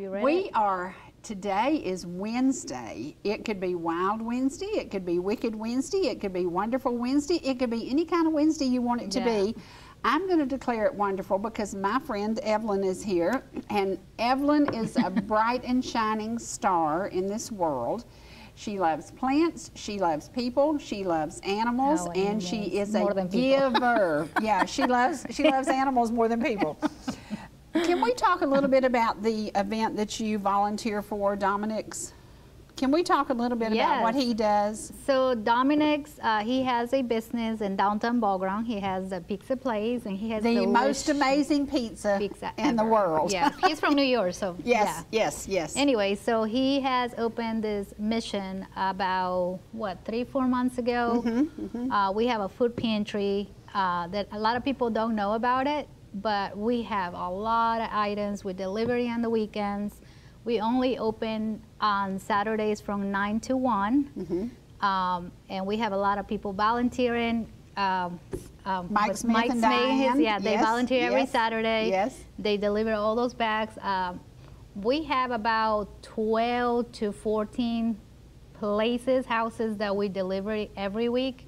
you read We it? are, today is Wednesday. It could be Wild Wednesday, it could be Wicked Wednesday, it could be Wonderful Wednesday, it could be any kind of Wednesday you want it to Yeah. be. I'm going to declare it wonderful because my friend Evelyn is here, and Evelyn is a bright and shining star in this world. She loves plants, she loves people, she loves animals, Oh, and she is a More than giver. yeah, she loves she loves animals more than people. Can we talk a little bit about the event that you volunteer for, Dominic's? Can we talk a little bit about what he does? So Dominic's, uh, he has a business in downtown Ball Ground. He has a pizza place, and he has The most amazing pizza, pizza in the world. Yeah, he's from New York, so Yes, yeah. yes, yes. Anyway, so he has opened this mission about what three, four months ago. Mm-hmm, Uh, we have a food pantry uh, that a lot of people don't know about it, but we have a lot of items with delivery on the weekends. We only open on Saturdays from nine to one, Mm-hmm. um, and we have a lot of people volunteering. Um, um, Mike Smith Mike and Smith, Diane. yeah, they Yes, volunteer every yes, Saturday. yes. They deliver all those bags. Um, we have about 12 to 14 places, houses that we deliver every week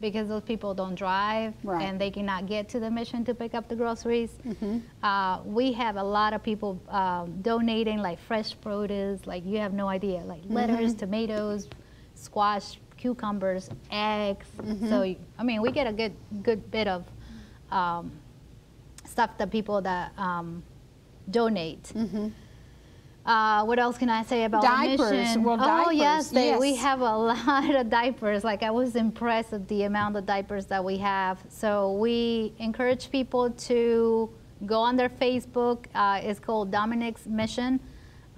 because those people don't drive Mm-hmm. Right. and they cannot get to the mission to pick up the groceries. Mm-hmm. Uh, we have a lot of people um, donating like fresh produce, like you have no idea, like lettuce, Mm-hmm. tomatoes, squash, cucumbers, eggs. Mm-hmm. So I mean, we get a good good bit of um, stuff that people that um, donate. Uh, what else can I say about Diapers. Well, oh yes, diapers, they, we have a lot of diapers. Like I was impressed with the amount of diapers that we have. So we encourage people to go on their Facebook. Uh, it's called Dominic's Mission.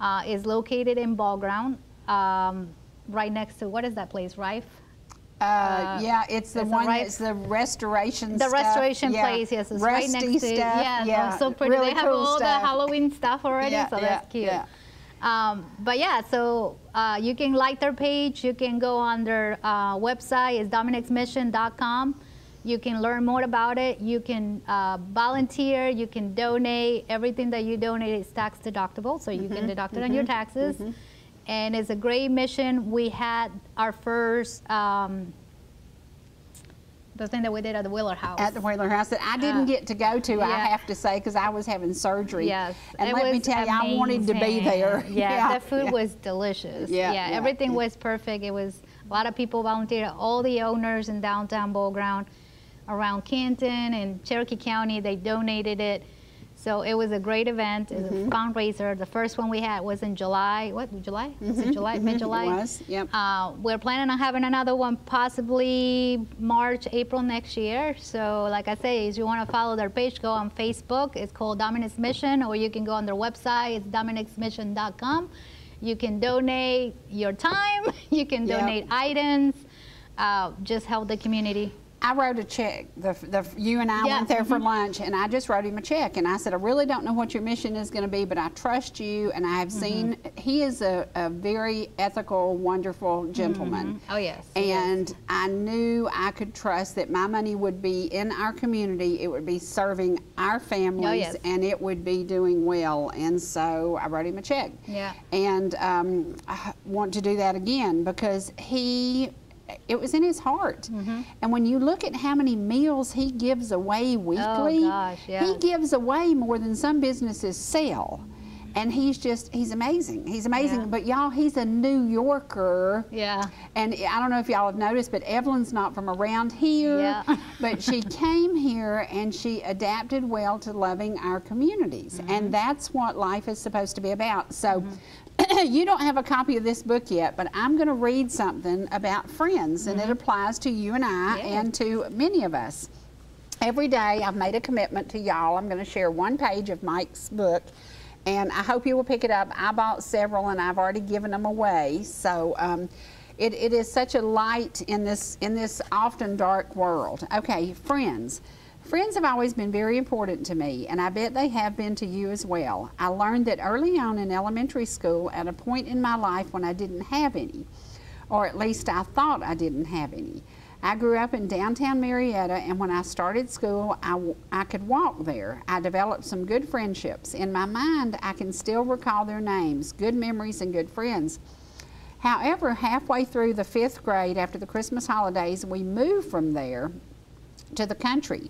Uh, is located in Ball Ground, um, right next to what is that place? Rife. Uh, yeah, it's the it's one right- that's the restoration The stuff. restoration yeah. place, yes, it's right Rusty next to. stuff. Yeah, yeah, so pretty. Really they have cool all stuff. the Halloween stuff already, Yeah, so that's cute. Um, but yeah, so uh, you can like their page. You can go on their uh, website. It's dominicsmission.com. You can learn more about it. You can uh, volunteer. You can donate. Everything that you donate is tax deductible, so you Mm-hmm, can deduct it on your taxes. And it's a great mission. We had our first. Um, the thing that we did at the Wheeler House. at the Wheeler House that I didn't Uh, get to go to, I have to say, because I was having surgery. Yes, And it let me tell you, I wanted to be there. Yeah, the food yeah. was delicious. Yeah, Yeah, yeah, everything yeah. was perfect. It was a lot of people volunteered. All the owners in downtown Ball Ground, around Canton and Cherokee County, they donated it. So it was a great event. It was Mm-hmm. a fundraiser. The first one we had was in July. What July? Was it July? Mid July. Mm-hmm, It was, yep. Uh, we're planning on having another one possibly March, April next year. So, like I say, if you want to follow their page, go on Facebook. It's called Dominic's Mission, or you can go on their website. It's dominicsmission.com. You can donate your time. You can Yep. donate items. Uh, just help the community. I wrote a check. The, the, you and I Yeah, went there for mhm. lunch, and I just wrote him a check. And I said, I really don't know what your mission is going to be, but I trust you. And I have Mm-hmm. seen he is a, a very ethical, wonderful gentleman. Oh, yes, he is. And I knew I could trust that my money would be in our community. It would be serving our families, Oh, yes. and it would be doing well. And so I wrote him a check. Yeah. And um, I want to do that again because he, it was in his heart. Mm-hmm. And when you look at how many meals he gives away weekly, Oh, gosh, he gives away more than some businesses sell. And he's just, he's amazing. He's amazing. Yeah. But y'all, he's a New Yorker. Yeah. And I don't know if y'all have noticed, but Evelyn's not from around here. Yeah. but she came here and she adapted well to loving our communities. Mm-hmm. And that's what life is supposed to be about. So you don't have a copy of this book yet, but I'm going to read something about friends, and it applies to you and I Mm-hmm. Yeah. and to many of us. Every day I've made a commitment to y'all. I'm going to share one page of Mike's book, and I hope you will pick it up. I bought several, and I've already given them away. So um, it, it is such a light in this in this often dark world. Okay, friends. Friends have always been very important to me, and I bet they have been to you as well. I learned that early on in elementary school at a point in my life when I didn't have any, or at least I thought I didn't have any. I grew up in downtown Marietta, and when I started school, I, I could walk there. I developed some good friendships. In my mind, I can still recall their names, good memories, and good friends. However, halfway through the fifth grade after the Christmas holidays, we moved from there to the country,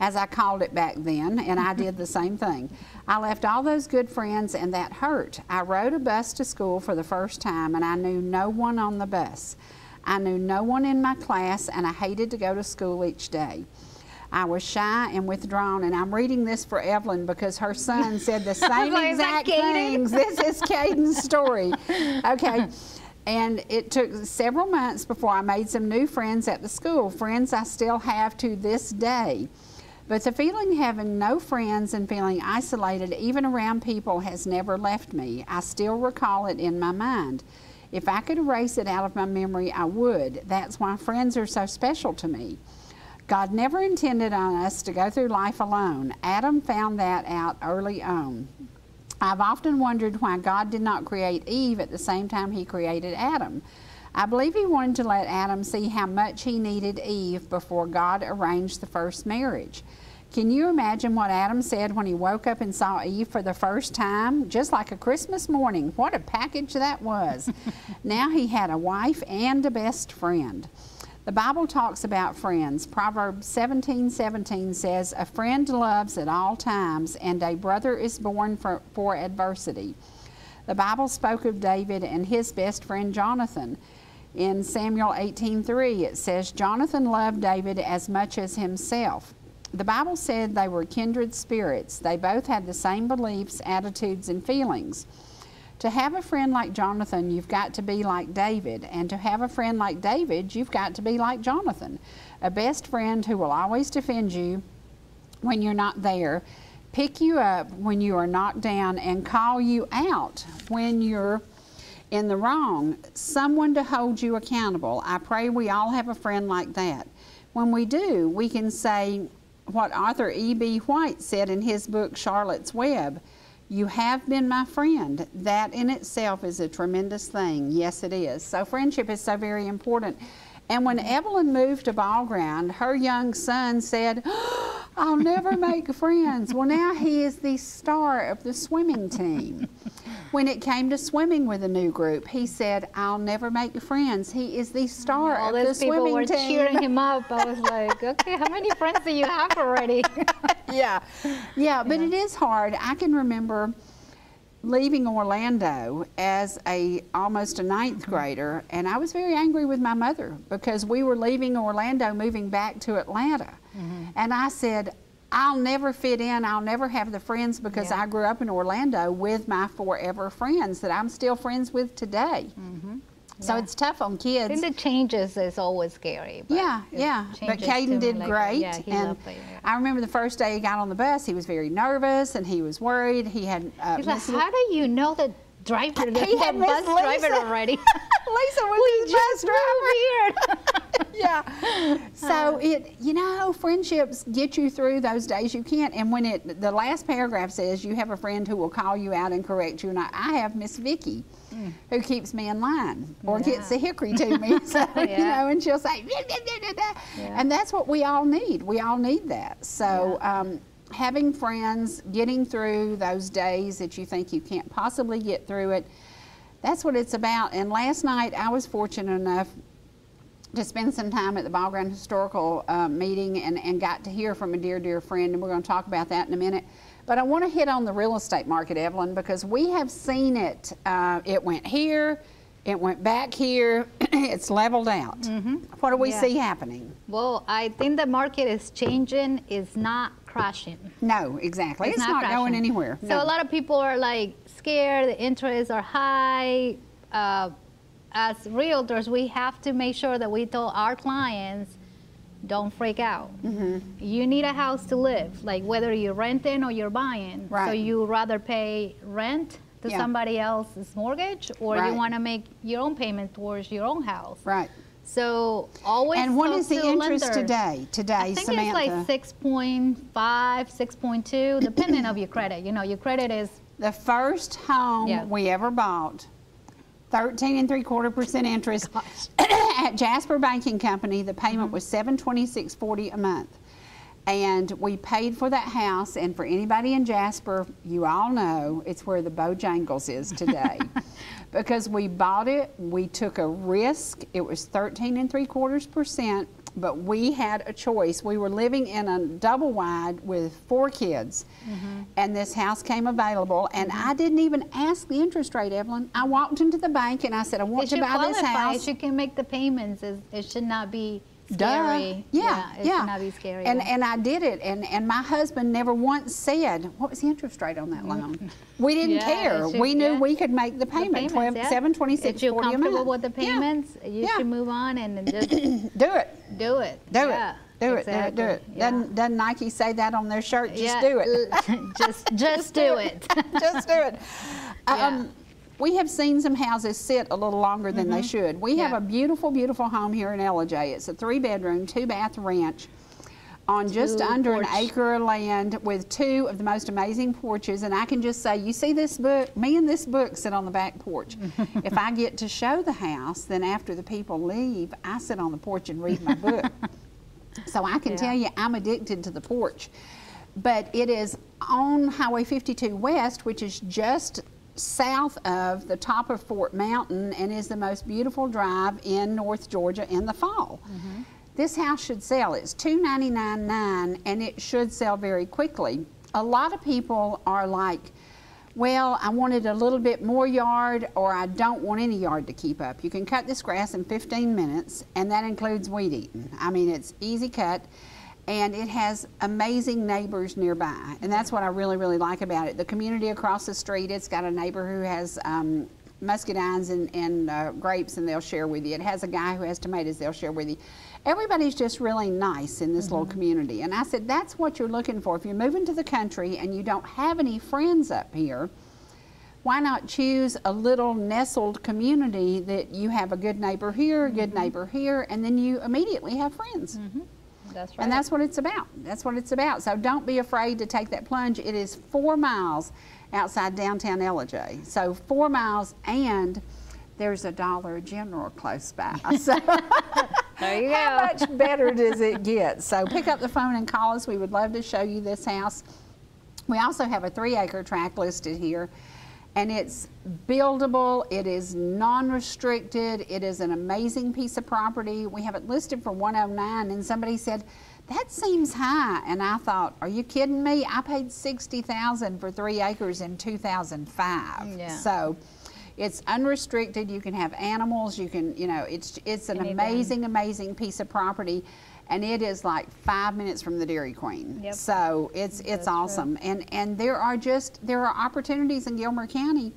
as I called it back then, and I did the same thing. I left all those good friends, and that hurt. I rode a bus to school for the first time, and I knew no one on the bus. I knew no one in my class, and I hated to go to school each day. I was shy and withdrawn, and I'm reading this for Evelyn because her son said the same like, exact things. This is Caden's story. Okay. And it took several months before I made some new friends at the school, friends I still have to this day. But the feeling having no friends and feeling isolated even around people has never left me. I still recall it in my mind. If I could erase it out of my memory, I would. That's why friends are so special to me. God never intended on us to go through life alone. Adam found that out early on. I've often wondered why God did not create Eve at the same time he created Adam. I believe he wanted to let Adam see how much he needed Eve before God arranged the first marriage. Can you imagine what Adam said when he woke up and saw Eve for the first time? Just like a Christmas morning. What a package that was. now he had a wife and a best friend. The Bible talks about friends. Proverbs 17 17 says, A friend loves at all times, and a brother is born for, for adversity. The Bible spoke of David and his best friend Jonathan. In Samuel 18:3 it says Jonathan loved David as much as himself. The Bible said they were kindred spirits. They both had the same beliefs, attitudes, and feelings. To have a friend like Jonathan, you've got to be like David. And to have a friend like David, you've got to be like Jonathan. A best friend who will always defend you when you're not there, pick you up when you are knocked down, and call you out when you're in the wrong. Someone to hold you accountable. I pray we all have a friend like that. When we do, we can say what Arthur E.B. White said in his book, Charlotte's Web. You have been my friend. That in itself is a tremendous thing. Yes, it is. So, friendship is so very important. And when Evelyn moved to Ball Ground, her young son said, oh, I'll never make friends. Well, now he is the star of the swimming team. When it came to swimming with a new group, he said, I'll never make friends. He is the star All of the swimming team. All those people were cheering him up. I was like, okay, how many friends do you have already? yeah, yeah, but it is hard. I can remember leaving Orlando as a almost a ninth mm-hmm. grader, and I was very angry with my mother because we were leaving Orlando, moving back to Atlanta, mm-hmm. and I said. I'll never fit in. I'll never have the friends because Yeah. I grew up in Orlando with my forever friends that I'm still friends with today. Mm-hmm. So Yeah. it's tough on kids. think the changes is always scary. but Yeah, yeah. But Caden did like- great. Yeah, he and loved it. I remember the first day he got on the bus, he was very nervous and he was worried. He had. Uh, He's like, how do you know the driver, the, He had bus driver already? Lisa was his bus driver. Yeah. So it, you know, friendships get you through those days you can't. And when it, the last paragraph says you have a friend who will call you out and correct you, and I, I have Miss Vicky, who keeps me in line or gets the hickory to me. So you know, and she'll say, "Da, da, da, da, da." Yeah. and that's what we all need. We all need that. So. Um, Having friends, getting through those days that you think you can't possibly get through it, that's what it's about. And last night I was fortunate enough to spend some time at the Ball Ground Historical uh, meeting and, and got to hear from a dear, dear friend, and we're going to talk about that in a minute. But I want to hit on the real estate market, Evelyn, because we have seen it. Uh, it went here, it went back here, it's leveled out. What do we Yeah. see happening? well, I think the market is changing. It's not crashing. No, exactly. It's, not, going anywhere. So No. a lot of people are like scared. The interests are high. Uh, as realtors, we have to make sure that we tell our clients, don't freak out. Mm-hmm. You need a house to live, like whether you're renting or you're buying. Right. So you rather pay rent to Yeah. somebody else's mortgage, or Right. you want to make your own payment towards your own house. right. So always. And what is the interest lenders. today? Today, I think Samantha. it's like 6.5, 6.2, depending of your credit. You know, your credit is The first home Yeah. we ever bought, thirteen and three quarter percent interest. at Jasper Banking Company, the payment mm-hmm. was seven twenty-six forty a month. And we paid for that house, and for anybody in Jasper, you all know it's where the Bojangles is today. because we bought it, we took a risk. It was thirteen and three quarters percent, but we had a choice. We were living in a double wide with four kids, mm-hmm. and this house came available. And mm-hmm. I didn't even ask the interest rate, Evelyn. I walked into the bank and I said, "I want It to buy this house." You can make the payments. It should not be Duh. scary. Yeah, it yeah. should not be scary. And and I did it, and and my husband never once said what was the interest rate on that loan. We didn't. Yeah, care. should- we knew yeah. we could make the The payment, payments, twelve, yeah. seven twenty six If you're comfortable with the Yeah. payments, you Yeah. should move on and just Do it. do it. Do yeah, it. Do it. exactly. Do it. Do it. Yeah. Doesn't, doesn't Nike say that on their shirt? Just Yeah, do it. just just do it. Just do it. Yeah. Um, we have seen some houses sit a little longer than they should. We have Mm-hmm. A beautiful, beautiful home here in Ellijay. It's a three bedroom, two bath ranch on just Two under an acre of land with two of the most amazing porches. And I can just say, you see this book? Me and this book sit on the back porch. if I get to show the house, then after the people leave, I sit on the porch and read my book. So I can Yeah. tell you, I'm addicted to the porch. But it is on Highway 52 West, which is just south of the top of Fort Mountain and is the most beautiful drive in North Georgia in the fall. Mm-hmm. This house should sell. It's $299.9 and it should sell very quickly. A lot of people are like, well, I wanted a little bit more yard or I don't want any yard to keep up. You can cut this grass in 15 minutes and that includes weed eating. I mean, it's easy cut and it has amazing neighbors nearby. And that's what I really, really like about it. The community across the street, it's got a neighbor who has um, muscadines and, and uh, grapes and they'll share with you. It has a guy who has tomatoes, they'll share with you. Everybody's just really nice in this little community. And I said, that's what you're looking for. If you're moving to the country and you don't have any friends up here, why not choose a little nestled community that you have a good neighbor here, a good neighbor here, and then you immediately have friends. That's right. And that's what it's about. That's what it's about. So don't be afraid to take that plunge. It is four miles outside downtown Ellijay. So four miles, and there's a Dollar General close by. So there you go. how much better does it get? So pick up the phone and call us. We would love to show you this house. We also have a three acre tract listed here. And it's buildable, it is non-restricted, it is an amazing piece of property. We have it listed for 109 and somebody said, that seems high. And I thought, are you kidding me? I paid 60,000 for three acres in 2005. Yeah. So it's unrestricted, you can have animals, you can, you know, it's, it's an Anything. amazing, amazing piece of property. And it is like five minutes from the Dairy Queen. Yep. So it's, mm, it's That's true. awesome. And, and there are just, there are opportunities in Gilmer County,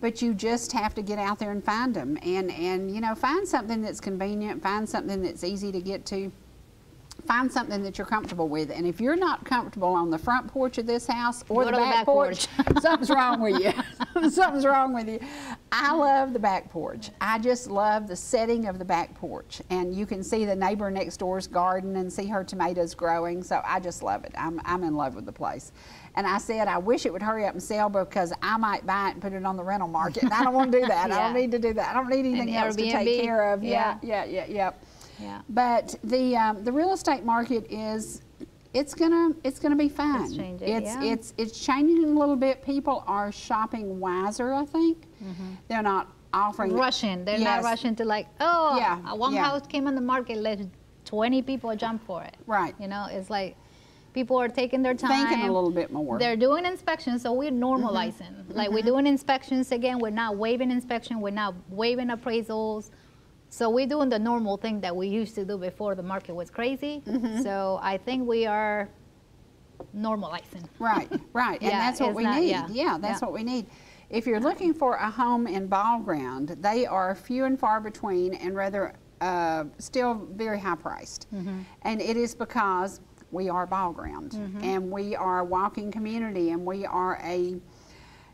but you just have to get out there and find them. And, and, you know, find something that's convenient, find something that's easy to get to find something that you're comfortable with. And if you're not comfortable on the front porch of this house or the to the back, back porch, porch. something's wrong with you. something's wrong with you. I love the back porch. I just love the setting of the back porch. And you can see the neighbor next door's garden and see her tomatoes growing. So I just love it. I'm, I'm in love with the place. And I said, I wish it would hurry up and sell because I might buy it and put it on the rental market. And I don't want to do that. I don't need to do that. I don't need anything And else to take care of. Yeah. Yeah, yeah, yeah, yeah. Yeah. But the um, the real estate market is it's gonna it's gonna be fine. It's changing, It's yeah. it's it's changing a little bit. People are shopping wiser. I think Mhm. they're not offering rushing. They're Yes. not rushing to like, oh, Yeah, uh, one yeah. house came on the market, let 20 people jump for it. Right. You know, it's like people are taking their time. Thinking a little bit more. They're doing inspections, so we're normalizing. Like we're doing inspections again. We're not waiving inspection. We're not waiving appraisals. So we're doing the normal thing that we used to do before the market was crazy. So I think we are normalizing. Right, right. And Yeah, that's what we not- need. yeah, Yeah, that's yeah. what we need. If you're looking for a home in Ball Ground, they are few and far between and rather uh, still very high priced. Mm-hmm. And it is because we are Ball Ground Mm-hmm. and we are a walking community and we are a,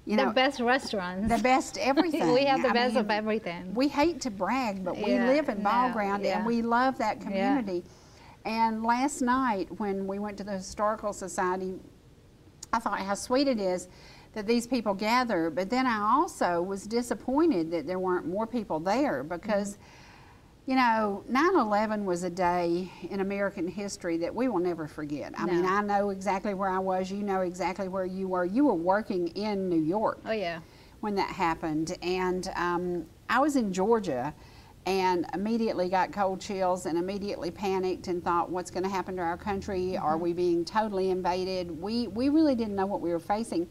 you the know, best restaurants. the best everything. we have the I best of everything. we hate to brag, but we Yeah, live in Ball no, Ground yeah. and we love that Yeah. community. And last night, when we went to the Historical Society, I thought how sweet it is that these people gather, but then I also was disappointed that there weren't more people there because mm-hmm. You know, 9 11 was a day in American history that we will never forget. I mean, I know exactly where I was. You know exactly where you were. You were working in New York Oh yeah. when that happened. And um, I was in Georgia and immediately got cold chills and immediately panicked and thought, what's going to happen to our country? Are we being totally invaded? We, we really didn't know what we were facing.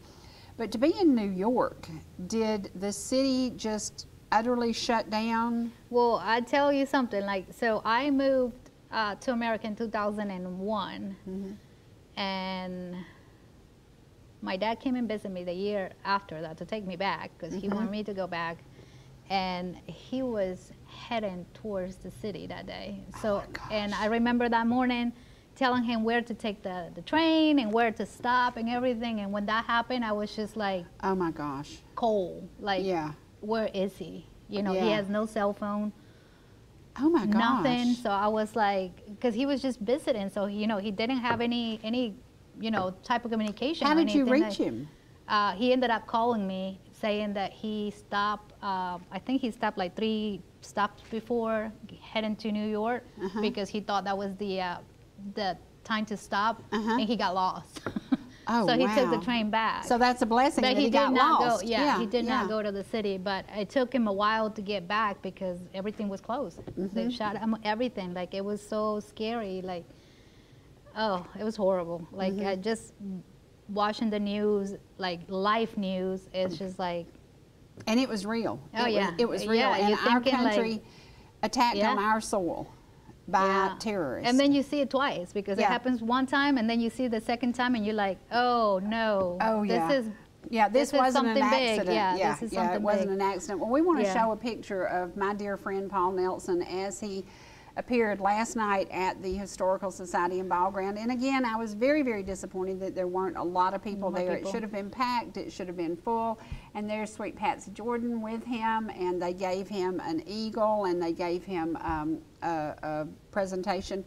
But to be in New York, did the city just utterly shut down? Well, I tell you something. Like, so I moved uh, to America in 2001, and my dad came and visited me the year after that to take me back because he wanted me to go back, and he was heading towards the city that day. So, and I remember that morning telling him where to take the, the train and where to stop and everything. And when that happened, I was just like Oh my gosh. cold. Like, Yeah. Where is he? You know, he has no cell phone Oh my gosh. nothing. So I was like, because he was just visiting, so you know he didn't have any any you know type of communication. How did you reach him? Uh, he ended up calling me saying that he stopped. Uh, I think he stopped like three stops before heading to New York Uh-huh. because he thought that was the uh, the time to stop, Uh-huh. and he got lost. Oh, so he took the train back. So that's a blessing But that he, he, did got not lost. go. Yeah, he did yeah. not go to the city. But it took him a while to get back because everything was closed. They Mm-hmm. shot him everything. Like it was so scary. Like, oh, it was horrible. Like Mm-hmm. just watching the news, like life news. It's just like And it was real. Oh, it yeah. Was, it was real. Yeah, and our thinking, like- country attacked Yeah. on our soil by yeah. terrorists. And then you see it twice because Yeah. it happens one time, and then you see the second time, and you're like, oh no, Oh, this yeah. is yeah, this, this wasn't an something big. accident. Yeah, yeah, this is yeah, it wasn't big. an accident. Well, we want to Yeah. show a picture of my dear friend Paul Nelson as he appeared last night at the Historical Society in Ball Ground. And again, I was very, very disappointed that there weren't a lot of people there. people. It should have been packed. It should have been full. And there's sweet Patsy Jordan with him, and they gave him an eagle, and they gave him um, a, a presentation.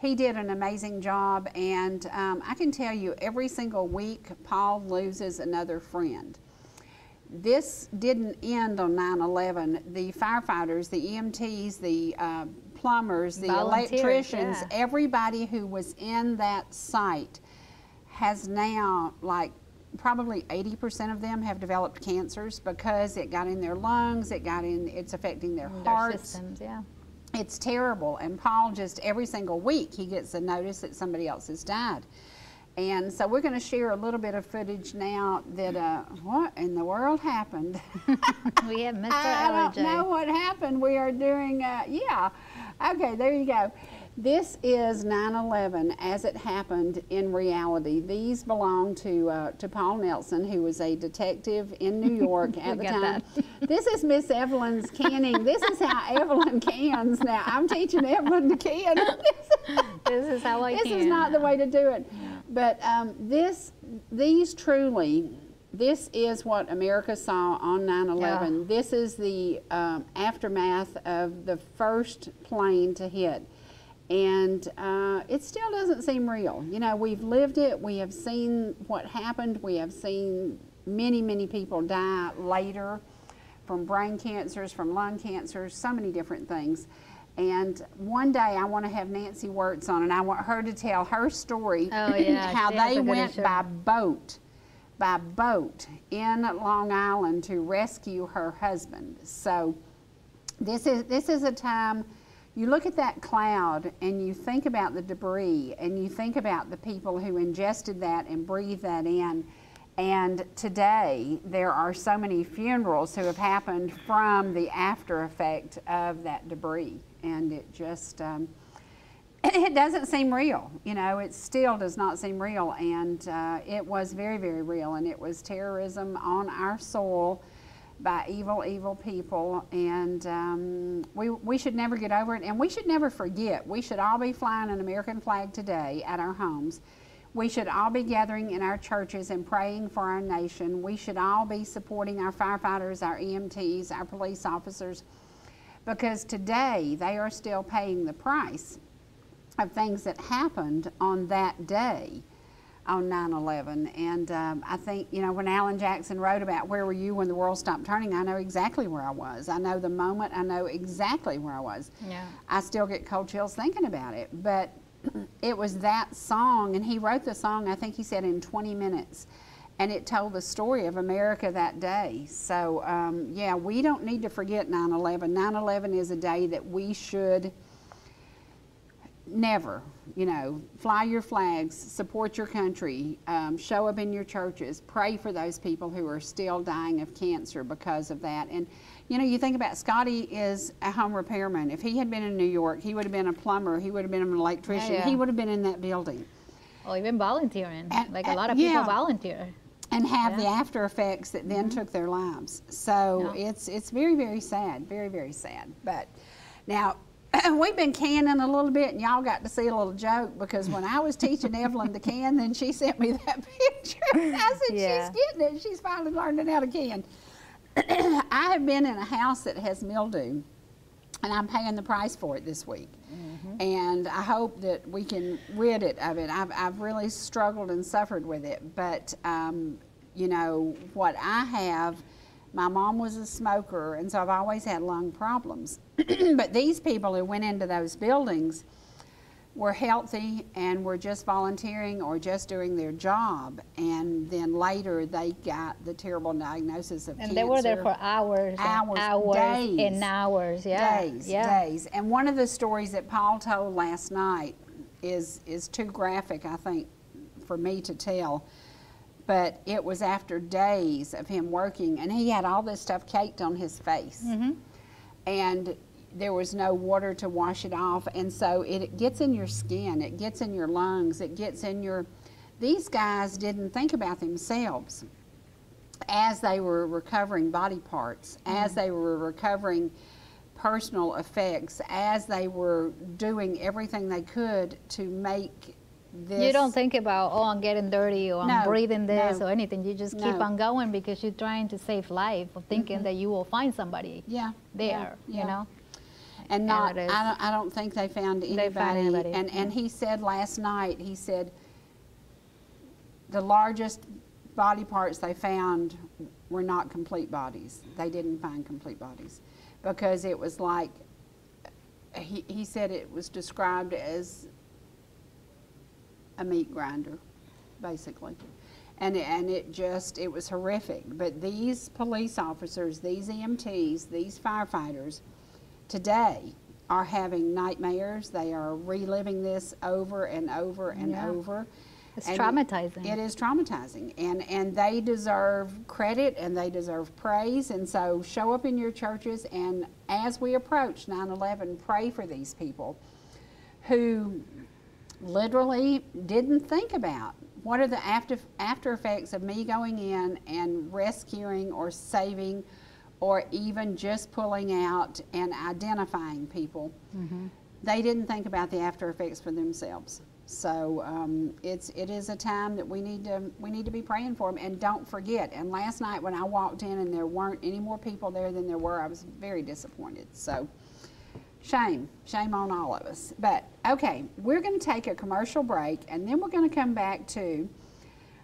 He did an amazing job, and um, I can tell you, every single week, Paul loses another friend this didn't end on 9-11 the firefighters the emts the uh, plumbers the Volunteers, electricians yeah. everybody who was in that site has now like probably 80% of them have developed cancers because it got in their lungs it got in it's affecting their their hearts systems. Yeah. it's terrible. And Paul just every single week he gets a notice that somebody else has died. And so we're going to share a little bit of footage now that uh, what in the world happened. we have Mr. I don't know what happened. We are doing, uh, yeah. Okay, there you go. This is 9/11 as it happened in reality. These belong to uh, to Paul Nelson, who was a detective in New York at the time. This is Miss Evelyn's canning. This is how Evelyn cans. Now I'm teaching Evelyn to can. This is how I this can. is not the way to do it. But um, this, these truly, this is what America saw on 9/11. This is the um, aftermath of the first plane to hit, and uh, it still doesn't seem real. You know, we've lived it. We have seen what happened. We have seen many, many people die later from brain cancers, from lung cancers, so many different things. And one day I want to have Nancy Wirtz on, and I want her to tell her story. Oh, yeah, how they went by boat, by boat in Long Island to rescue her husband. So this is this is a time you look at that cloud and you think about the debris and you think about the people who ingested that and breathed that in and today there are so many funerals who have happened from the after effect of that debris and it just um, it doesn't seem real. You know, it still does not seem real. And uh, it was very, very real. And it was terrorism on our soil by evil, evil people. And um, we, we should never get over it. And we should never forget. We should all be flying an American flag today at our homes. We should all be gathering in our churches and praying for our nation. We should all be supporting our firefighters, our EMTs, our police officers, because today they are still paying the price of things that happened on that day. on 9/11, and um, I think you know when Alan Jackson wrote about where were you when the world stopped turning, I know exactly where I was. I know the moment. I know exactly where I was. Yeah. I still get cold chills thinking about it, but it was that song, and he wrote the song. I think he said in 20 minutes. And it told the story of America that day. So, um, yeah, we don't need to forget 9 11. 9 11 is a day that we should never, you know, fly your flags, support your country, um, show up in your churches, pray for those people who are still dying of cancer because of that. And, you know, you think about Scotty is a home repairman. If he had been in New York, he would have been a plumber, he would have been an electrician, Yeah, yeah. he would have been in that building. Or even volunteering. And- like a lot of people yeah. volunteer. and have the Yeah. Mm-hmm. after effects that then took their lives. So it's it's very very sad, very very sad. But now we've been canning a little bit, and y'all got to see a little joke because when I was teaching Evelyn to can, then she sent me that picture. I said Yeah. she's getting it. She's finally learning how to can. I have been in a house that has mildew, and I'm paying the price for it this week. And I hope that we can rid it of it. I've, I've really struggled and suffered with it, but um, you know what I have. My mom was a smoker, and so I've always had lung problems. but these people who went into those buildings were healthy and were just volunteering or just doing their job, and then later they got the terrible diagnosis of And cancer. they were there for hours, and Hours, hours, days. and hours. Yeah. Days, yeah. days. And one of the stories that Paul told last night is is too graphic, I think, for me to tell. But it was after days of him working, and he had all this stuff caked on his face, Mm-hmm. and there was no water to wash it off, and so it, it gets in your skin, it gets in your lungs, it gets in your. These guys didn't think about themselves as they were recovering body parts, as they were recovering personal effects, as they were doing everything they could to make this. You don't think about, oh, I'm getting dirty or No, I'm breathing this no, or anything. You just keep no. on going because you're trying to save life or thinking mm-hmm. that you will find somebody yeah, there, yeah, you know? and not. is. I don't, I don't think they found anybody. They found anybody. And and he said last night. He said the largest body parts they found were not complete bodies. They didn't find complete bodies because it was like he he said it was described as a meat grinder, basically. And, it- and it just, it was horrific. But these police officers, these EMTs, these firefighters, today are having nightmares. They are reliving this over and over and Yeah. over. It's And traumatizing. It is traumatizing. And, and they deserve credit and they deserve praise. And so show up in your churches and as we approach 9 11, pray for these people who literally didn't think about what are the after, after effects of me going in and rescuing or saving or even just pulling out and identifying people. They didn't think about the after effects for themselves. So um, it's it is a time that we need to we need to be praying for them and don't forget. And last night when I walked in and there weren't any more people there than there were, I was very disappointed. So Shame, shame on all of us. But okay, we're going to take a commercial break and then we're going to come back to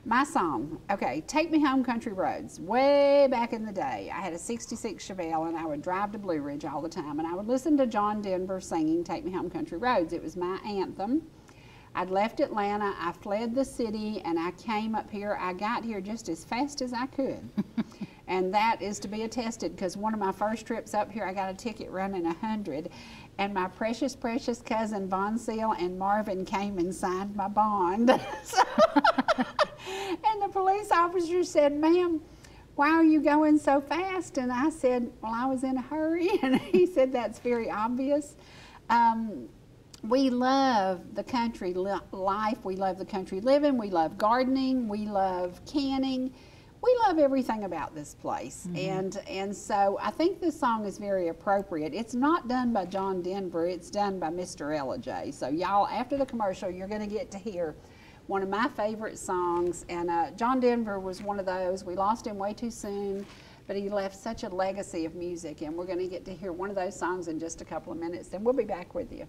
my song. Okay, Take Me Home Country Roads. Way back in the day, I had a 66 Chevelle and I would drive to Blue Ridge all the time and I would listen to John Denver singing Take Me Home Country Roads. It was my anthem. I'd left Atlanta, I fled the city, and I came up here. I got here just as fast as I could. and that is to be attested because one of my first trips up here, I got a ticket running 100. And my precious, precious cousin Von Seal and Marvin came and signed my bond. So- and the police officer said, Ma'am, why are you going so fast? And I said, Well, I was in a hurry. And he said, That's very obvious. Um, we love the country li- life. We love the country living. We love gardening. We love canning. We love everything about this place. And and so I think this song is very appropriate. It's not done by John Denver. It's done by Mr. Ella J. So y'all, after the commercial, you're going to get to hear one of my favorite songs. And uh, John Denver was one of those. We lost him way too soon. But he left such a legacy of music, and we're going to get to hear one of those songs in just a couple of minutes. Then we'll be back with you.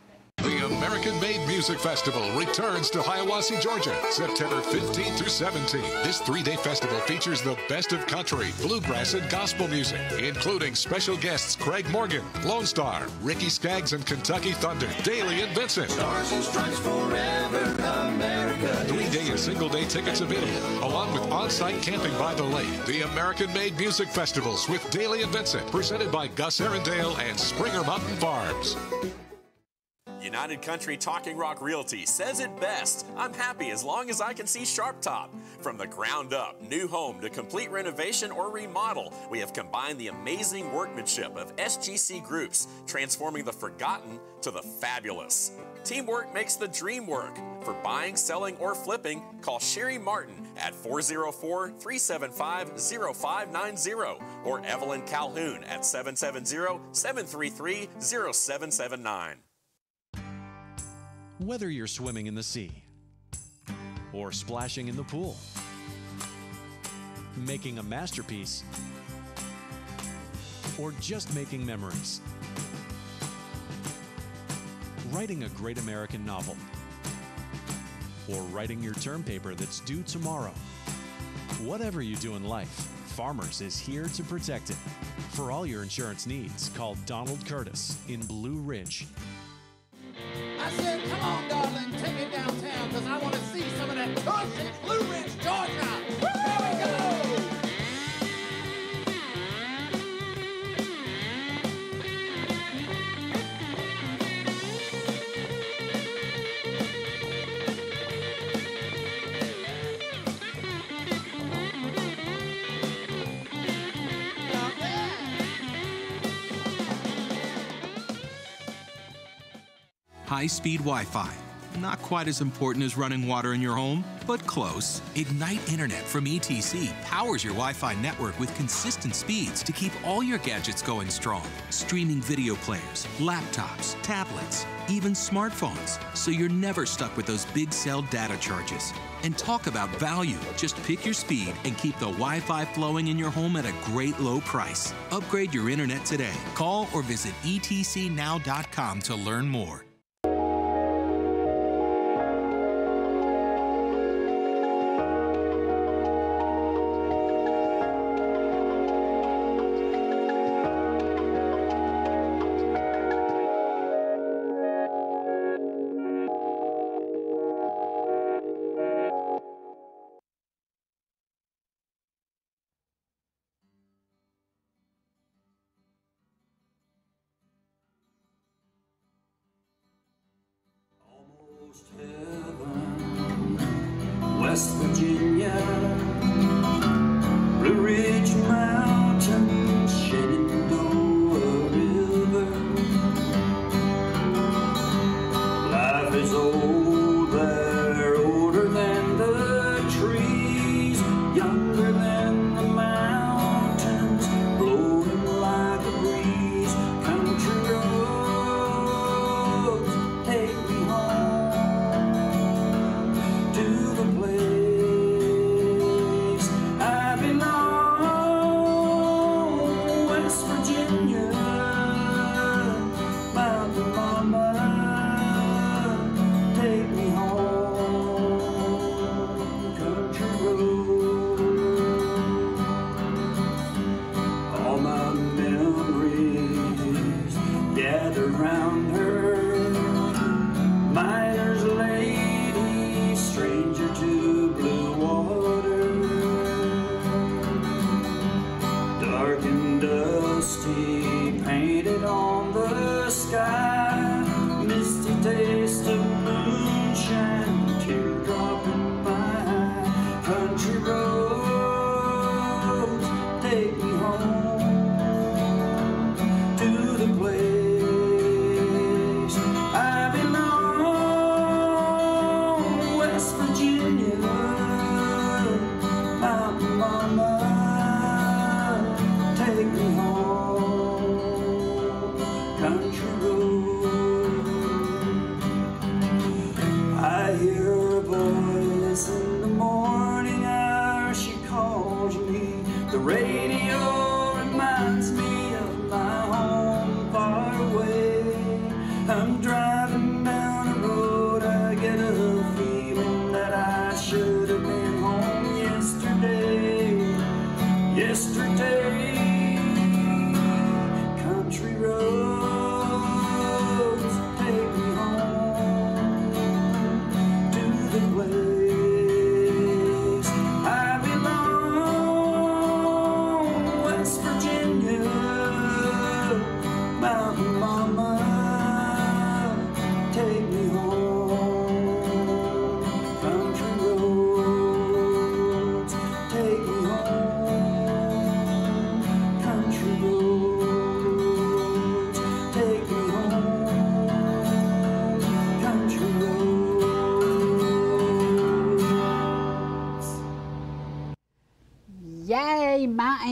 The American Made Music Festival returns to Hiawassee, Georgia, September 15th through 17th. This three-day festival features the best of country, bluegrass, and gospel music, including special guests Craig Morgan, Lone Star, Ricky Skaggs and Kentucky Thunder, Dailey and Vincent. Stars and stripes forever, America. Three-day and single-day tickets available, along with on-site camping by the lake. The American Made Music Festivals with Dailey and Vincent, presented by Gus Arrendale and Springer Mountain Farms. United Country Talking Rock Realty says it best. I'm happy as long as I can see Sharp Top. From the ground up, new home to complete renovation or remodel, we have combined the amazing workmanship of SGC Groups, transforming the forgotten to the fabulous. Teamwork makes the dream work. For buying, selling, or flipping, call Cherie Martin at 404 375 0590 or Evelyn Calhoun at 770 733 0779. Whether you're swimming in the sea or splashing in the pool, making a masterpiece, or just making memories, writing a great American novel, or writing your term paper that's due tomorrow. Whatever you do in life, Farmers is here to protect it. For all your insurance needs, call Donald Curtis in Blue Ridge I said, come on, darling, take me downtown, because I want to see some of that tush in Blue Ridge, Georgia. High speed Wi Fi. Not quite as important as running water in your home, but close. Ignite Internet from ETC powers your Wi Fi network with consistent speeds to keep all your gadgets going strong. Streaming video players, laptops, tablets, even smartphones, so you're never stuck with those big cell data charges. And talk about value. Just pick your speed and keep the Wi Fi flowing in your home at a great low price. Upgrade your internet today. Call or visit etcnow.com to learn more.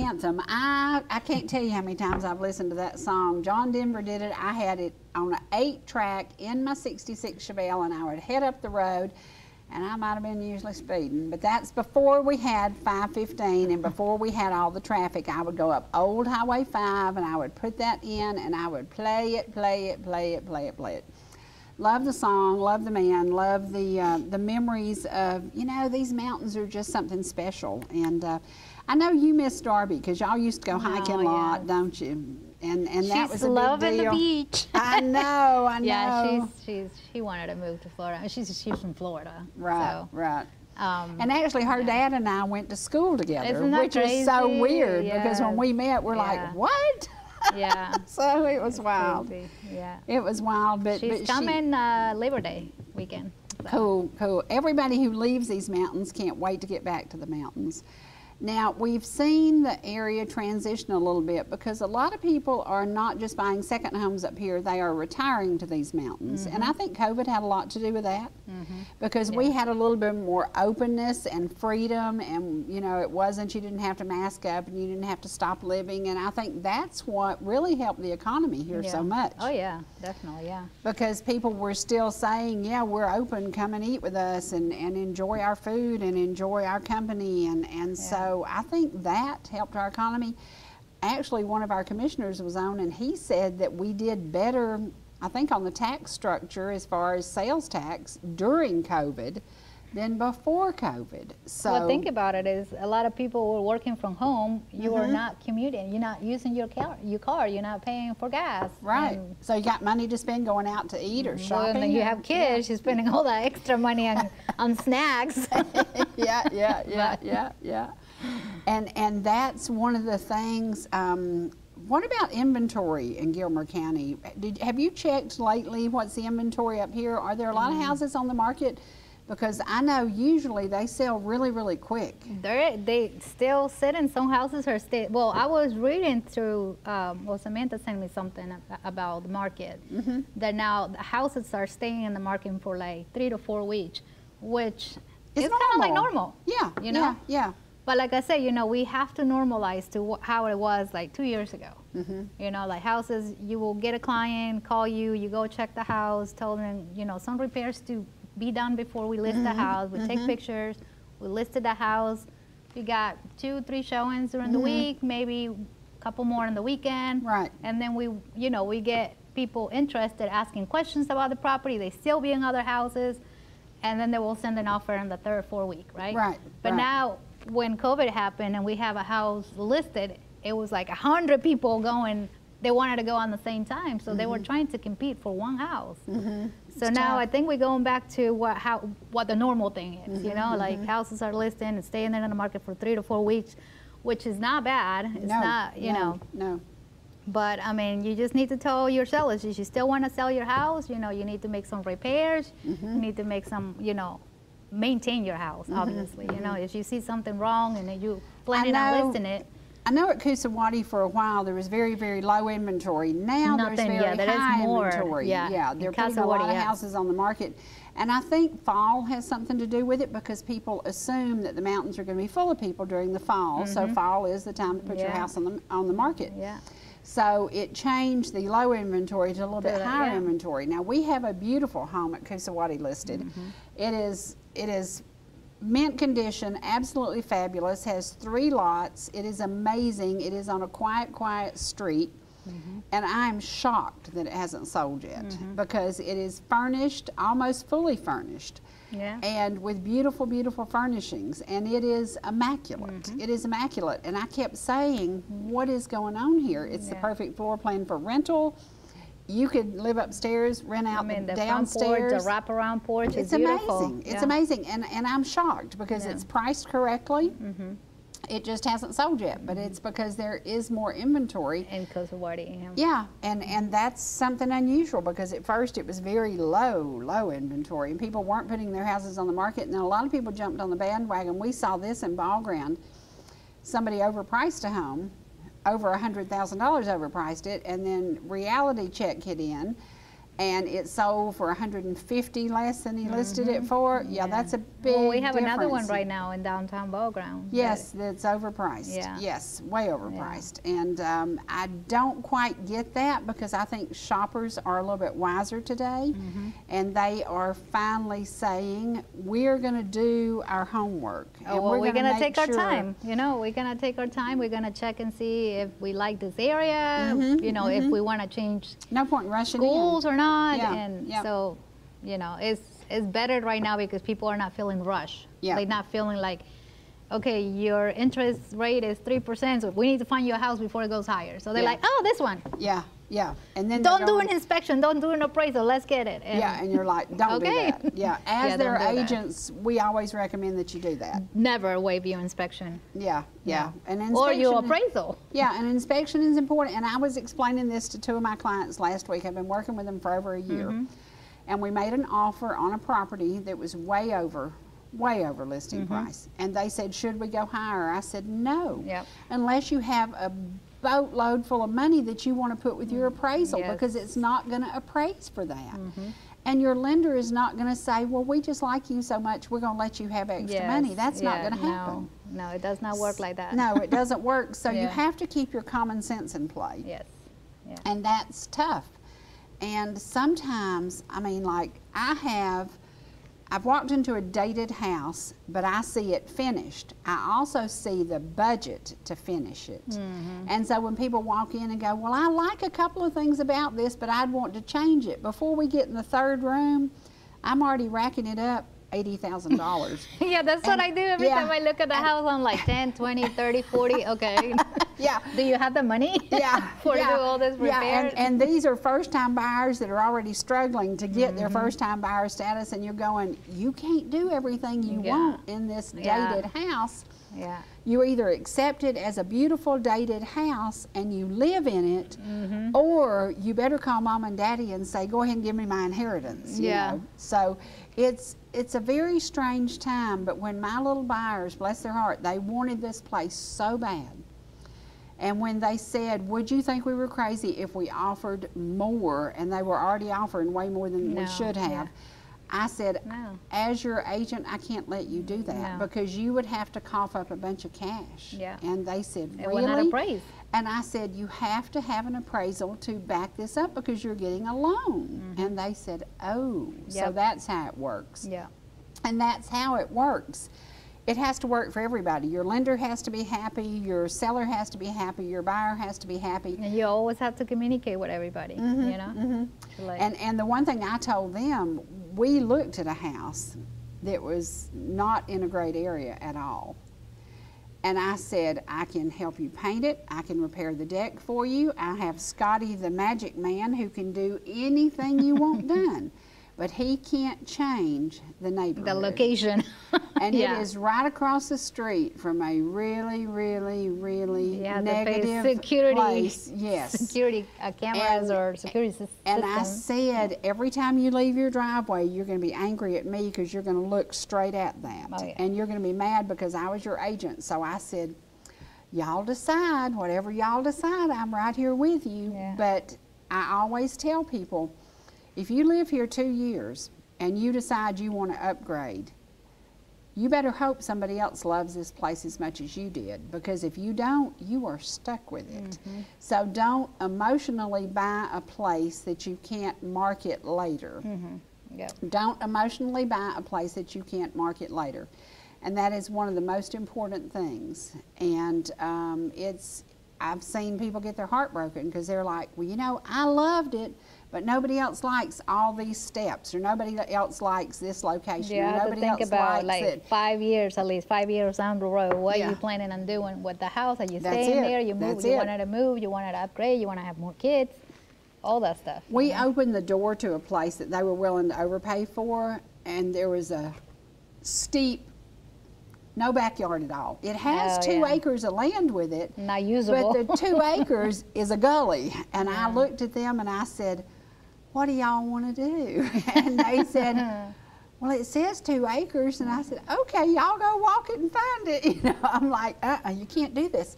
Anthem. I, I can't tell you how many times I've listened to that song. John Denver did it. I had it on an eight track in my 66 Chevelle, and I would head up the road, and I might have been usually speeding, but that's before we had 515 and before we had all the traffic. I would go up Old Highway 5 and I would put that in and I would play it, play it, play it, play it, play it. Love the song, love the man, love the uh, the memories of you know these mountains are just something special. And uh, I know you miss Darby because y'all used to go hiking a Oh, lot, yes. don't you? And and that She's was a big loving the beach. I know, I know. Yeah, she's she's she wanted to move to Florida. She's she's from Florida. right, So, right. um, And actually, her dad and I went to school together, that which is so crazy? weird because when we met, we're Yeah. like, "What?" yeah. so it was wild. Crazy. Yeah. It was wild, but She's but she- coming uh, Labor Day weekend. so. Cool, cool. Everybody who leaves these mountains can't wait to get back to the mountains. Now, we've seen the area transition a little bit because a lot of people are not just buying second homes up here, they are retiring to these mountains. And I mm-hmm. think COVID had a lot to do with that mm-hmm. because we had a little bit more openness and freedom, and you know, it wasn't you didn't have to mask up and you didn't have to stop living. And I think that's what really helped the economy here Yeah. so much Oh yeah, definitely, yeah. because people were still saying, yeah, we're open, come and eat with us and, and enjoy our food and enjoy our company. And, and so I think that helped our economy. Actually, one of our commissioners was on and he said that we did better, I think, on the tax structure as far as sales tax during COVID than before COVID. So well, think about it is a lot of people were working from home. You Mm-hmm. are not commuting. You're not using your car. Your car. You're not paying for gas. Right. And, So you got money to spend going out to eat or well, shopping. and then you have kids. You're spending all that extra money on, on snacks. yeah, yeah, yeah, yeah, yeah. And and that's one of the things. Um, what about inventory in Gilmer County? Did have you checked lately? What's the inventory up here? Are there a lot of houses on the market? Because I know usually they sell really, really quick. They're, they still sit in some houses are stay. Well, I was reading through, um, well, Samantha sent me something about the market. Mm-hmm. That now the houses are staying in the market for like three to four weeks, which It's is kind of like normal. normal. Yeah, You know? yeah, yeah. But like I said, you know, we have to normalize to how it was like two years ago. Mm-hmm. You know, like houses, you will get a client, call you, you go check the house, tell them, you know, some repairs to be done before we list Mm-hmm. the house. We take pictures, we listed the house. You got two, three showings during the week, maybe a couple more on the weekend. Mm-hmm. Right. And then we, you know, we get people interested asking questions about the property. They still be in other houses. And then they will send an offer in the third, fourth week, right? Right, But right. now, when COVID happened and we have a house listed, it was like a hundred people going. They wanted to go on the same time, so they were mm-hmm. trying to compete for one house. Mm-hmm. So now I think we're going back to what how what the normal thing is. You know, mm-hmm. like houses are listed and staying there in the market for three to four weeks, which is not bad. It's no, not, you no, know. no. But I mean, you just need to tell your sellers if you still want to sell your house, you know, you need to make some repairs. Mm-hmm. You need to make some, you know, maintain your house. Obviously, you know, if you see something wrong and then you planning on listing it, I know at Coosawattee for a while there was very, very low inventory. Now there's Nothing, very yeah, there high more, inventory. yeah, yeah in they're putting a lot of yeah. houses on the market. And I think fall has something to do with it because people assume that the mountains are going to be full of people during the fall. So fall is the time to put your Mm-hmm. House on the, on the market. Yeah. So it changed the low inventory to a little bit higher yeah. inventory. Now we have a beautiful home at Coosawattee listed. Mm-hmm. It is it is mint condition, absolutely fabulous. Has three lots. It is amazing. It is on a quiet, quiet street. Mm-hmm. And I'm shocked that it hasn't sold yet because it is furnished, almost fully furnished Yeah. and with beautiful, beautiful furnishings, and it is immaculate. Mm-hmm. It is immaculate, and I kept saying, "What is going on here? It's the perfect floor plan for rental. You could live upstairs, rent I out mean, the the front porch, downstairs. the wraparound porch it's is amazing. It's Yeah. amazing, and and I'm shocked because Yeah. Mm-hmm. it's priced correctly. Mm -hmm. It just hasn't sold yet, but it's because there is more inventory. In Coosawattee, yeah. Yeah, and, and that's something unusual because at first it was very low, low inventory, and people weren't putting their houses on the market. And then a lot of people jumped on the bandwagon. We saw this in Ball Ground. Somebody overpriced a home, over $100,000 overpriced it, and then reality check hit in. And it sold for 150 less than he listed it for. Yeah, that's a big Mm-hmm. Well, we have another one right now in downtown Ball Ground. Yes, that's overpriced. Yeah. Yes, way overpriced. And um, I don't quite get that because I think shoppers are a little bit wiser today. Mm-hmm. And they are finally saying, we're going to do our homework. Oh, well, we're, gonna make take our time. You know, we're gonna take our time. We're gonna check and see if we like this area. Mm-hmm, you know, if we want to change No point in rushing schools in. or not. Yeah, And yeah. so, you know, it's it's better right now because people are not feeling rush. Yeah. They're not feeling like, okay, your interest rate is three percent, so we need to find you a house before it goes higher. So they're Yeah. like, oh, this one. Yeah, yeah. And then Don't do an inspection. Don't do an appraisal. Let's get it. And Yeah, and you're like, don't Okay. do that. Yeah, as Yeah, their don't that. agents, we always recommend that you do that. never waive your inspection. Yeah, yeah. An Or your appraisal. Yeah, an inspection is important. And I was explaining this to two of my clients last week. I've been working with them for over a year. Mm-hmm. And we made an offer on a property that was way over, way over listing Mm-hmm. price. And they said, should we go higher? I said, no. Yep. Unless you have a boatload full of money that you want to put with your appraisal Mm, Yes. because it's not going to appraise for that. And your lender is not going to say, well, we just like you so much, we're going to let you have extra money. Yes, That's not going to happen. No, no, it does not work like that. No, it doesn't work. So you have to keep your common sense in play. Yes. And that's tough. And sometimes, I mean, like, I have, I've walked into a dated house, but I see it finished. I also see the budget to finish it. Mm-hmm. And so when people walk in and go, Well, I like a couple of things about this, but I'd want to change it. Before we get in the third room, I'm already racking it up $80,000. Yeah, that's what I do every yeah. time I look at the house. I'm like 10, 20, 30, 40. Okay. yeah. do you have the money? yeah, for yeah, do all this yeah, and, and these are first-time buyers that are already struggling to get Mm-hmm. their first-time buyer status, and you're going, you can't do everything you Yeah. want in this Yeah. dated house. yeah. You either accept it as a beautiful dated house and you live in it, Mm-hmm. or you better call mom and daddy and say, "Go ahead and give me my inheritance." you Yeah. know? So it's it's a very strange time. But when my little buyers, bless their heart, they wanted this place so bad. And when they said, Would you think we were crazy if we offered more? And they were already offering way more than No, we should have. yeah. I said, No. As your agent, I can't let you do that No. because you would have to cough up a bunch of cash. Yeah. And they said, Really? will not appraise. And I said, You have to have an appraisal to back this up because you're getting a loan. And they said, Oh, so Mm-hmm. That's how it works. Yeah. And that's how it works. It has to work for everybody. Your lender has to be happy, your seller has to be happy, your buyer has to be happy. And you always have to communicate with everybody, you mm-hmm, know? Mm-hmm. Like, And and the one thing I told them, we looked at a house that was not in a great area at all. And I said, I can help you paint it. I can repair the deck for you. I have Scotty the magic man who can do anything you want done. But he can't change the neighborhood. the location. And yeah. it is right across the street from a really, really, really to negative security, place. Yes. security uh, cameras And- or security systems. And I said, every time you leave your driveway, you're going to be angry at me because you're going to look straight at that. Oh, yeah. And you're going to be mad because I was your agent. So I said, y'all decide, whatever y'all decide, I'm right here with you. Yeah. But I always tell people, if you live here two years and you decide you want to upgrade, you better hope somebody else loves this place as much as you did because if you don't, you are stuck with it. Mm-hmm. So don't emotionally buy a place that you can't market later. Yep. Don't emotionally buy a place that you can't market later. And that is one of the most important things. And um, it's, I've seen people get their heart broken because they're like, well, you know, I loved it, but nobody else likes all these steps, or nobody else likes this location, Yeah, I or have to think else about like it. five years at least, five years down the road. What are you planning on doing with the house? Are you That's staying it. there? You move? That's You it. wanted to move? You wanted to upgrade? You want to have more kids? All that stuff. We know? opened the door to a place that they were willing to overpay for, and there was a steep, no backyard at all. It has Oh, two yeah. acres of land with it, Not usable. but the two acres is a gully. And I looked at them and I said, What do y'all want to do? And they said, Well, it says two acres. And I said, Okay, y'all go walk it and find it. You know, I'm like, uh uh you can't do this.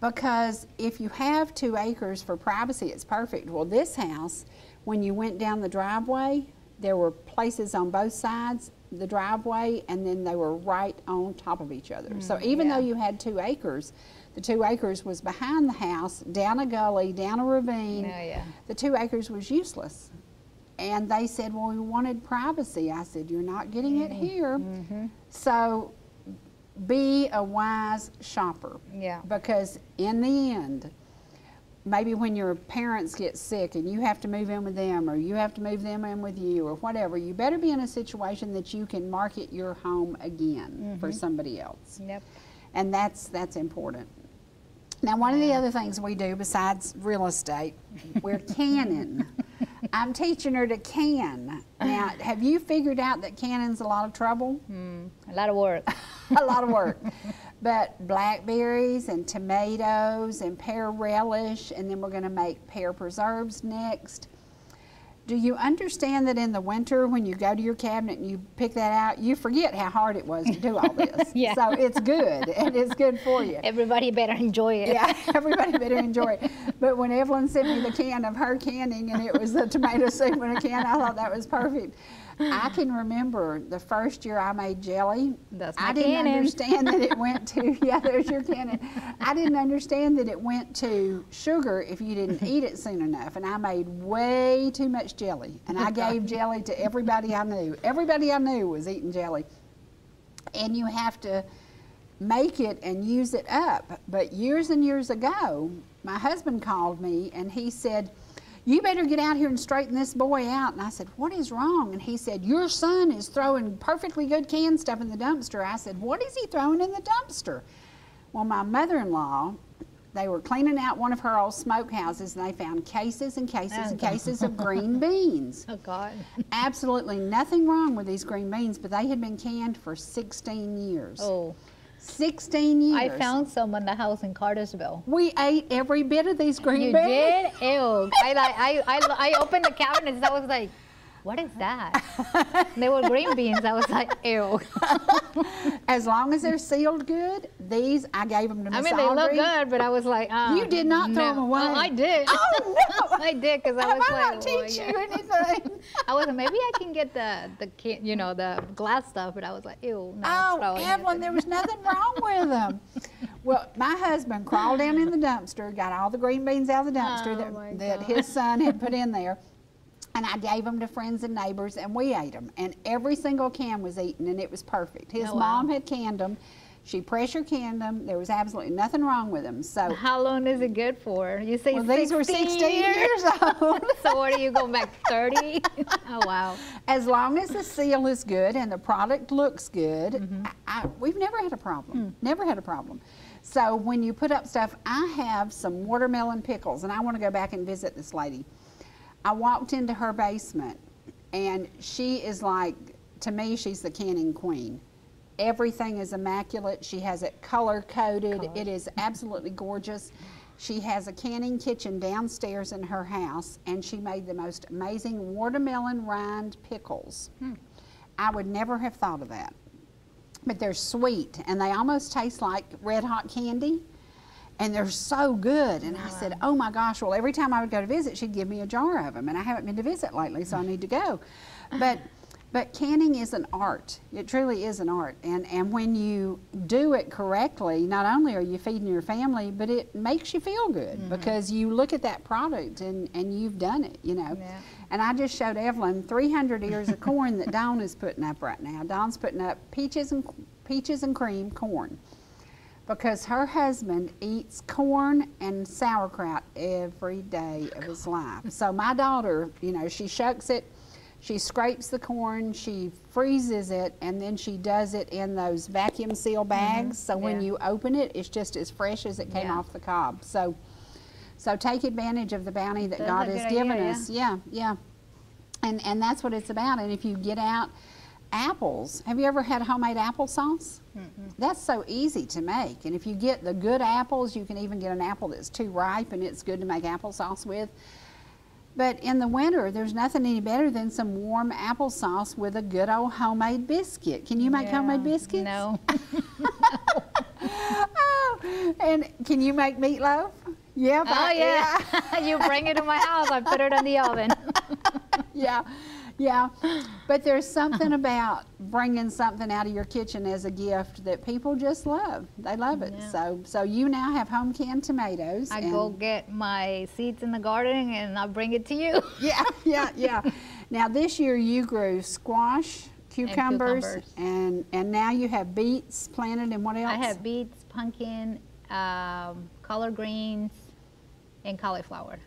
Because if you have two acres for privacy, it's perfect. Well, this house, when you went down the driveway, there were places on both sides the driveway, and then they were right on top of each other. so even though you had two acres, the two acres was behind the house, down a gully, down a ravine. Oh, yeah. The two acres was useless. And they said, well, we wanted privacy. I said, you're not getting it here. Mm -hmm. So be a wise shopper. Yeah. Because in the end, maybe when your parents get sick and you have to move in with them or you have to move them in with you or whatever, you better be in a situation that you can market your home again for somebody else. Yep. And that's that's important. Now, one of the other things we do besides real estate, we're canning. I'm teaching her to can. Now, have you figured out that canning's a lot of trouble? Hmm, a lot of work. a lot of work. But blackberries and tomatoes and pear relish, and then we're going to make pear preserves next. Do you understand that in the winter, when you go to your cabinet and you pick that out, you forget how hard it was to do all this? Yeah. So it's good, and it's good for you. Everybody better enjoy it. Yeah, everybody better enjoy it. But when Evelyn sent me the can of her canning and it was the tomato soup in a can, I thought that was perfect. I can remember the first year I made jelly. That's I didn't canning. understand that it went to yeah, there's your canning. I didn't understand that it went to sugar if you didn't eat it soon enough. And I made way too much jelly. And I gave jelly to everybody I knew. Everybody I knew was eating jelly and you have to make it and use it up. But years and years ago, my husband called me and he said, You better get out here and straighten this boy out. And I said, What is wrong? And he said, Your son is throwing perfectly good canned stuff in the dumpster. I said, What is he throwing in the dumpster? Well, my mother in law, they were cleaning out one of her old smokehouses and they found cases and cases and cases of green beans Oh God. absolutely nothing wrong with these green beans, but they had been canned for 16 years. Oh, 16 years. I found some in the house in Cartersville. We ate every bit of these green You beans. did? Ew. I like I, I I opened the cabinets. I was like, what is that? they were green beans. I was like, ew. As long as they're sealed good, these I gave them to Miss I mean, they look good, but I was like, uh, You did not throw no. 'em away. Oh, I did. Oh no! I did because I was I like, not well, teach yeah. you anything? I was maybe I can get the the can, you know the glass stuff, but I was like, ew. No, Oh, Evelyn, there was nothing wrong with them. Well, my husband crawled down in the dumpster, got all the green beans out of the dumpster Oh, that, that his son had put in there. And I gave them to friends and neighbors, and we ate them. And every single can was eaten, and it was perfect. His Oh, wow. mom had canned them. She pressure canned them. There was absolutely nothing wrong with them. So, How long is it good for? You say well, these were 16 years old. so what are you going back 30? oh wow. As long as the seal is good and the product looks good, Mm-hmm. I, I- we've never had a problem. Hmm. Never had a problem. So when you put up stuff, I have some watermelon pickles, and I want to go back and visit this lady. I walked into her basement, and she is like, to me, she's the canning queen. Everything is immaculate. She has it color coded. It is absolutely gorgeous. She has a canning kitchen downstairs in her house, and she made the most amazing watermelon rind pickles. Hmm. I would never have thought of that. But they're sweet, and they almost taste like red hot candy. And they're so good. And I said, oh my gosh, well, every time I would go to visit, she'd give me a jar of them. And I haven't been to visit lately, so I need to go. But, but canning is an art. It truly is an art. And, and when you do it correctly, not only are you feeding your family, but it makes you feel good Mm-hmm. because you look at that product and, and you've done it, you know. Yeah. And I just showed Evelyn 300 ears of corn that Dawn is putting up right now. Dawn's putting up peaches and peaches and cream corn because her husband eats corn and sauerkraut every day of his life. So my daughter, you know, she shucks it, she scrapes the corn, she freezes it, and then she does it in those vacuum seal bags. So when you open it, it's just as fresh as it came Yeah. off the cob. So, so take advantage of the bounty that That's God has given idea, us. Yeah, yeah. And and that's what it's about. And if you get out apples, have you ever had homemade applesauce? That's so easy to make. And if you get the good apples, you can even get an apple that's too ripe and it's good to make applesauce with. But in the winter, there's nothing any better than some warm applesauce with a good old homemade biscuit. Can you make homemade biscuits? No. oh, and can you make meatloaf? Yep. Oh I- yeah. you bring it to my house. I put it in the oven. yeah, yeah. But there's something about bringing something out of your kitchen as a gift that people just love. They love it. Yeah. So, so you now have home canned tomatoes. I go get my seeds in the garden and I bring it to you. Yeah, yeah, yeah. now this year you grew squash, cucumbers, cucumbers. and and now you have beets planted and what else? I have beets, pumpkin, um, collard greens, and cauliflower.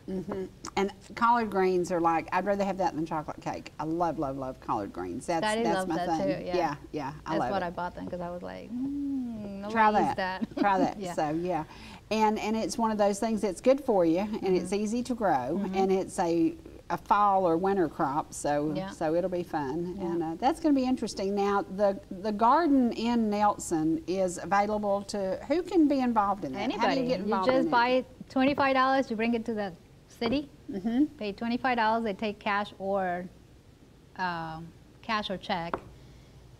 And collard greens are like I'd rather have that than chocolate cake. I love, love, love collard greens. That's Daddy that's loves my that thing. too. Yeah, yeah, yeah. I That's what it. I bought them because I was like, mm, Try that. that. Try that. yeah. So yeah, and and it's one of those things that's good for you, and it's Mm-hmm. easy to grow, and it's a a fall or winter crop, so Yeah. so it'll be fun, Yeah. and uh, that's going to be interesting. Now the the garden in Nelson is available to who can be involved in that? How do Anybody. you get involved in just it? buy it twenty-five dollars. You bring it to the city. Mm-hmm. Pay twenty-five dollars. They take cash or um, cash or check,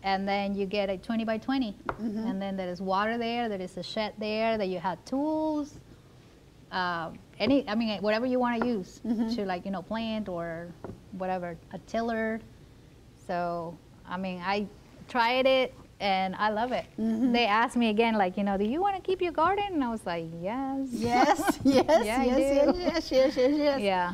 and then you get a twenty by 20 Mm-hmm. And then there is water there. There is a shed there. That you have tools. Um, any, I mean, whatever you want to use Mm-hmm. to like you know plant or whatever a tiller. So I mean, I tried it and I love it. Mm-hmm. They asked me again, like, you know, do you want to keep your garden? And I was like, yes. Yes, yes, Yeah, yes, yes, yes, yes, yes, yes. Yeah.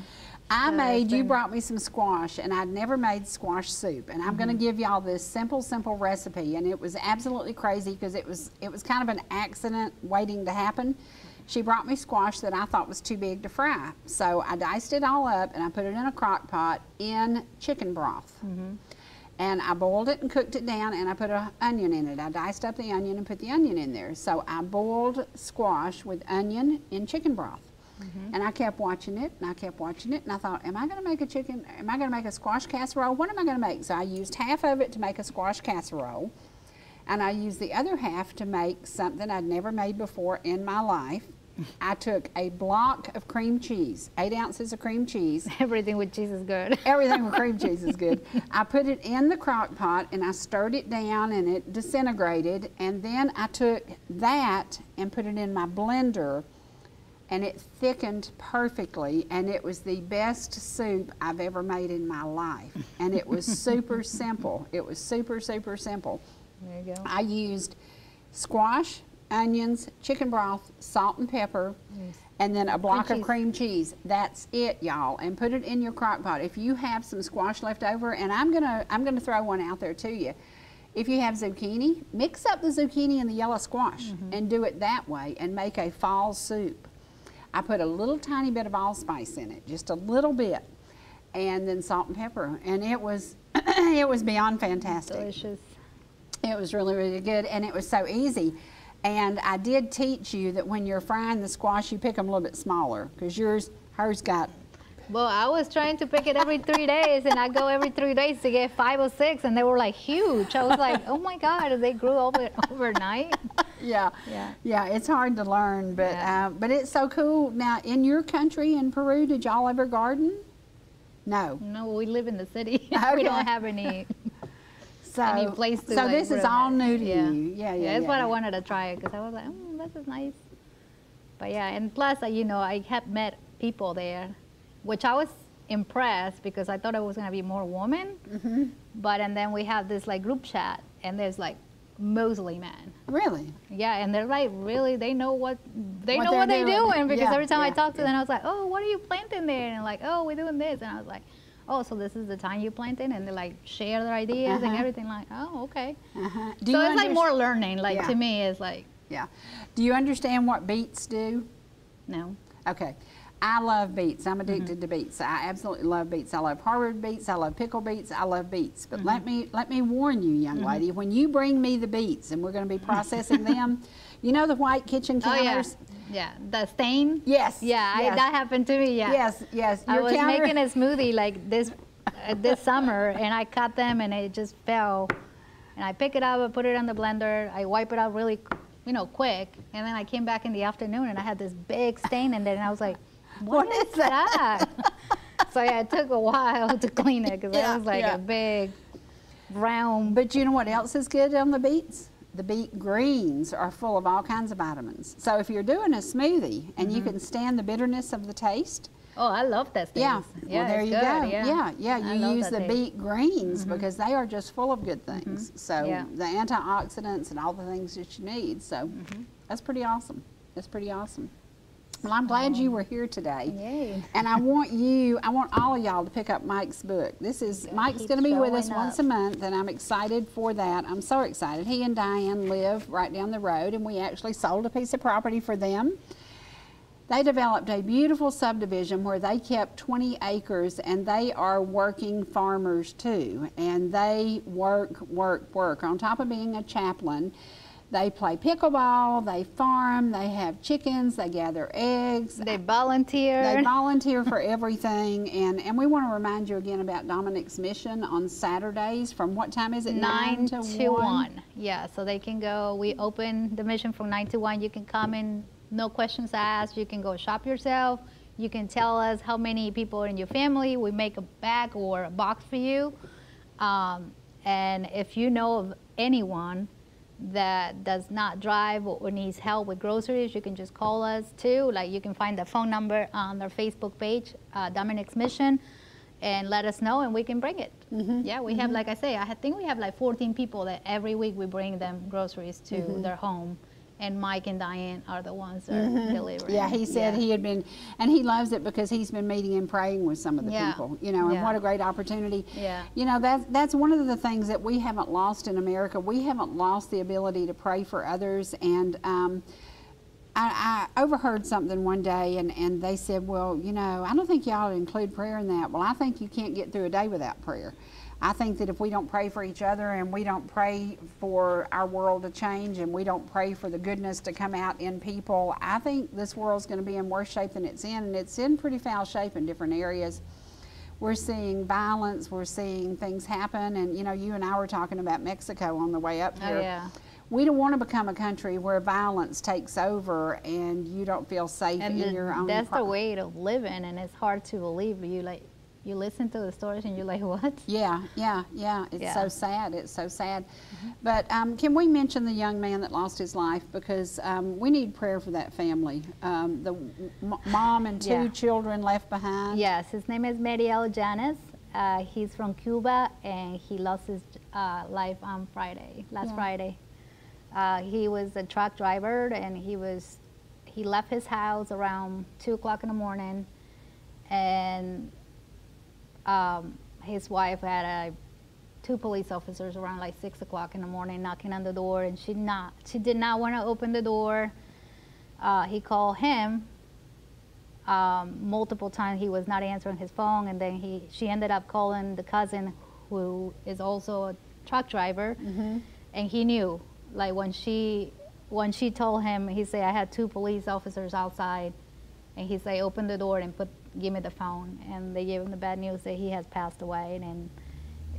I So made, you brought me some squash, and I'd never made squash soup. And I'm going Mm-hmm. to give y'all this simple, simple recipe. And it was absolutely crazy because it was, it was kind of an accident waiting to happen. She brought me squash that I thought was too big to fry. So I diced it all up and I put it in a crock pot in chicken broth. Mm-hmm. And I boiled it and cooked it down and I put an onion in it. I diced up the onion and put the onion in there. So I boiled squash with onion in chicken broth. Mm-hmm. And I kept watching it and I kept watching it and I thought, am I going to make a chicken, am I going to make a squash casserole? What am I going to make? So I used half of it to make a squash casserole and I used the other half to make something I'd never made before in my life. I took a block of cream cheese, eight ounces of cream cheese, Everything with cheese is good. Everything with cream cheese is good. I put it in the crock pot and I stirred it down and it disintegrated. And then I took that and put it in my blender and it thickened perfectly. And it was the best soup I've ever made in my life. And it was super simple. It was super, super simple. There you go. I used squash, onions, chicken broth, salt and pepper, and then a block of cream cheese. That's it, y'all. And put it in your crock pot. If you have some squash left over, and I'm gonna I'm gonna throw one out there to you. If you have zucchini, mix up the zucchini and the yellow squash mm-hmm. and do it that way and make a fall soup. I put a little tiny bit of allspice in it, just a little bit, and then salt and pepper, and it was it was beyond fantastic. Delicious. It was really, really good, and it was so easy. And I did teach you that when you're frying the squash, you pick them a little bit smaller because yours, hers got. Well, I was trying to pick it every three days, and I go every three days to get five or six, and they were like huge. I was like, oh my God, they grew over overnight. Yeah, Yeah. yeah. It's hard to learn, but Yeah. uh, but it's so cool. Now, in your country, in Peru, did y'all ever garden? No. No, we live in the city. Okay. we don't have any So, any place to. so like, this is all new to yeah. you. Yeah, yeah. That's yeah, what I wanted to try because I was like, mm, this is nice. But yeah, and plus, uh, you know, I have met people there, which I was impressed because I thought it was gonna be more women. Mm-hmm. But and then we have this like group chat, and there's like mostly men. Really? Yeah, and they're like really, they know what they What know what they're doing. doing because Yeah, every time I yeah, talk to yeah. them, I was like, oh, what are you planting there? And like, oh, we're doing this, and I was like. Oh, so this is the time you planted, and they like share their ideas and Uh-huh. everything. Like, oh, okay. Uh-huh. so you it's like more learning. Like Yeah. to me, it's like Yeah. Do you understand what beets do? no. Okay. I love beets. I'm Mm-hmm. addicted to beets. I absolutely love beets. I love Harvard beets. I love pickle beets. I love beets. But Mm-hmm. let me let me warn you, young lady, when you bring me the beets and we're going to be processing them, you know the white kitchen Oh yeah, counters. yeah. The stain. Yes. Yeah, yes. I, that happened to me. Yeah. Yes, yes. I Your was counter- making a smoothie like this uh, this summer, and I cut them, and it just fell. And I pick it up, I put it in the blender, I wipe it out really, you know, quick, and then I came back in the afternoon, and I had this big stain in there, and I was like, What what is is that? so yeah, it took a while to clean it because Yeah, it was like yeah. a big round. But you know what else is good on the beets? The beet greens are full of all kinds of vitamins. So if you're doing a smoothie and you mm-hmm. can stand the bitterness of the taste, Oh, I love that taste. yeah, yeah well there you good, go. Yeah, yeah, yeah, you use the taste. beet greens mm-hmm. because they are just full of good mm-hmm. things. So Yeah. the antioxidants and all the things that you need. So Mm-hmm. that's pretty awesome. That's pretty awesome. Well, I'm glad you were here today. Yay. And I want you, I want all of y'all to pick up Mike's book. This is, Mike's going to be with us showing once a month, and I'm excited for that. I'm so excited. He and Diane live right down the road, and we actually sold a piece of property for them. They developed a beautiful subdivision where they kept 20 acres, and they are working farmers too. And they work, work, work. On top of being a chaplain, they play pickleball, they farm, they have chickens, they gather eggs. They volunteer. They volunteer for everything, and, and we want to remind you again about Dominic's mission on Saturdays. From what time is it? nine, to, to one. Yeah, so they can go. We open the mission from nine to one. You can come in, no questions asked. You can go shop yourself. You can tell us how many people are in your family. We make a bag or a box for you. Um, and if you know of anyone that does not drive or needs help with groceries, you can just call us too. Like you can find the phone number on their Facebook page, uh, Dominic's Mission, and let us know, and we can bring it. Mm-hmm. Yeah, we have, mm-hmm. like I say, I think we have like 14 people that every week we bring them groceries to mm-hmm. their home, and Mike and Diane are the ones that are delivering. Yeah, he said Yeah. he had been, and he loves it because he's been meeting and praying with some of the Yeah. people, you know, and Yeah. what a great opportunity. Yeah. You know, that's, that's one of the things that we haven't lost in America. We haven't lost the ability to pray for others. And um, I, I overheard something one day, and, and they said, well, you know, I don't think y'all include prayer in that. Well, I think you can't get through a day without prayer. I think that if we don't pray for each other and we don't pray for our world to change and we don't pray for the goodness to come out in people, I think this world's going to be in worse shape than it's in, and it's in pretty foul shape in different areas. We're seeing violence, we're seeing things happen, and you know, you and I were talking about Mexico on the way up here. Oh, here. yeah. We don't want to become a country where violence takes over and you don't feel safe and in the- your own that's the way to live in, and it's hard to believe. You like, you listen to the stories, and you're like, what? Yeah, yeah, yeah. It's so sad. It's so sad. But um, can we mention the young man that lost his life because um, we need prayer for that family. Um, the m- mom and two Yeah. children left behind. Yes, his name is Mariel Janes. Uh, he's from Cuba, and he lost his uh, life on Friday, last Yeah. Friday. Uh, he was a truck driver, and he was he left his house around two o'clock in the morning, and um, his wife had a two police officers around like six o'clock in the morning knocking on the door, and she not she did not want to open the door. Uh, he called him um, multiple times. He was not answering his phone, and then he she ended up calling the cousin, who is also a truck driver, and he knew. Like when she when she told him, he said, "I had two police officers outside," and he said, "Open the door and put give me the phone." And they gave him the bad news that he has passed away, and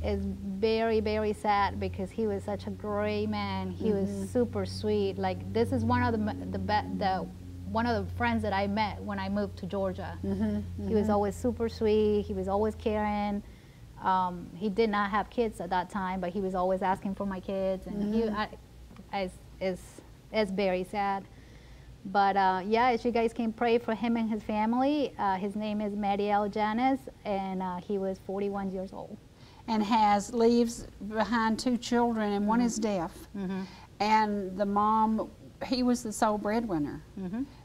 it's very very sad because he was such a great man. He was mm-hmm. super sweet. Like this is one of the the be- the one of the friends that I met when I moved to Georgia. Mm-hmm, he was mm-hmm. always super sweet. He was always caring. Um, he did not have kids at that time, but he was always asking for my kids, and he I, I, it's it's very sad. But uh, yeah, if you guys can pray for him and his family, uh, his name is Mariel Janis, and uh, he was 41 years old. and has leaves behind two children, and one is deaf. And the mom, he was the sole breadwinner.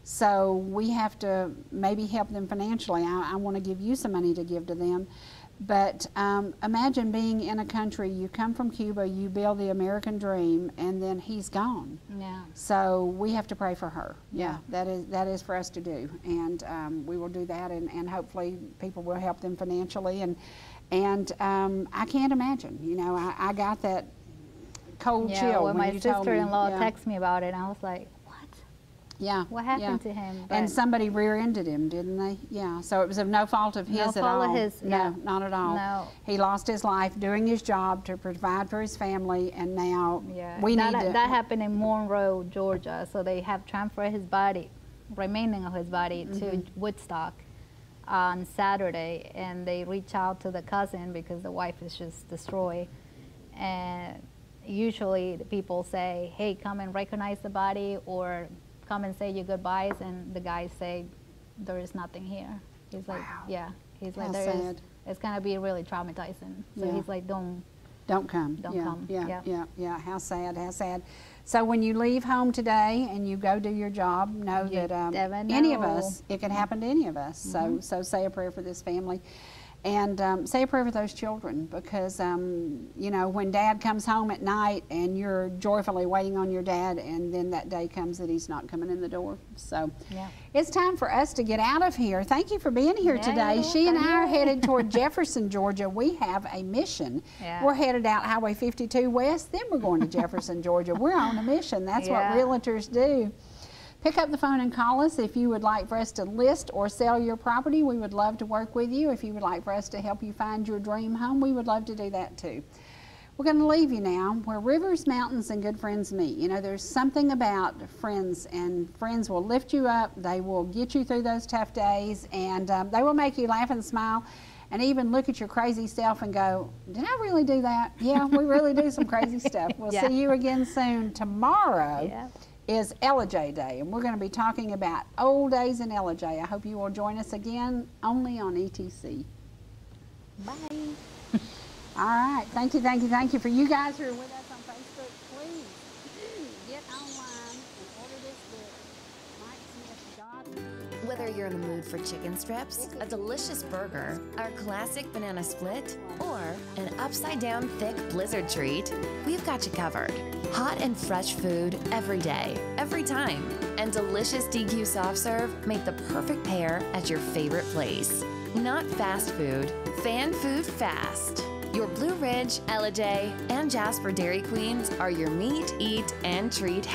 So we have to maybe help them financially. I, I want to give you some money to give to them. But um, imagine being in a country, you come from Cuba, you build the American dream, and then he's gone. Yeah. So we have to pray for her. Yeah, that is that is for us to do, and um, we will do that, and, and hopefully people will help them financially, and and um, I can't imagine. You know, I, I got that cold Yeah, chill when when my you sister-in-law yeah. texted me about it, and I was like? Yeah. What happened yeah. to him? And somebody rear-ended him, didn't they? Yeah. So it was of no fault of his No at fault all. of his, No, yeah. not at all. No. He lost his life doing his job to provide for his family, and now Yeah, we that, need to. that happened in Monroe, Georgia. So they have transferred his body, remaining of his body, to Mm-hmm. Woodstock on Saturday, and they reach out to the cousin because the wife is just destroyed. And usually the people say, "Hey, come and recognize the body," or "Come and say your goodbyes," and the guys say, "There is nothing here." He's like, "Yeah." He's like, How "There is." sad. It's gonna be really traumatizing. So Yeah. he's like, "Don't." Don't come. Don't yeah, come. Yeah, Yeah. yeah, yeah. How sad, how sad. So when you leave home today and you go do your job, know You that um, any of know. Mm-hmm. us, it can happen to any of us. So, so say a prayer for this family. And um, say a prayer for those children because, um, you know, when dad comes home at night and you're joyfully waiting on your dad, and then that day comes that he's not coming in the door. So Yeah. it's time for us to get out of here. Thank you for being here Yeah, today. She and I are headed toward Jefferson, Georgia. We have a mission. We're headed out Highway 52 West, then we're going to Jefferson, Georgia. We're on a mission. That's what realtors do. Pick up the phone and call us if you would like for us to list or sell your property. We would love to work with you. If you would like for us to help you find your dream home, we would love to do that too. We're going to leave you now where rivers, mountains, and good friends meet. You know, there's something about friends, and friends will lift you up. They will get you through those tough days, and um, they will make you laugh and smile, and even look at your crazy self and go, "Did I really do that? Yeah, we really do some crazy stuff." We'll Yeah. see you again soon. Tomorrow Yeah. Is J Day, and we're going to be talking about old days in Ellijay. I hope you will join us again only on ETC. Bye. All right. Thank you, thank you, thank you. For you guys who are with us on Facebook, please get online and order this book, Mike Smith's God. Whether you're in the mood for chicken strips, a delicious burger, our classic banana split, or an upside down thick blizzard treat, we've got you covered. Hot and fresh food every day, every time. And delicious DQ soft serve make the perfect pair at your favorite place. Not fast food, fan food fast. Your Blue Ridge, J, and Jasper Dairy Queens are your meet, eat, and treat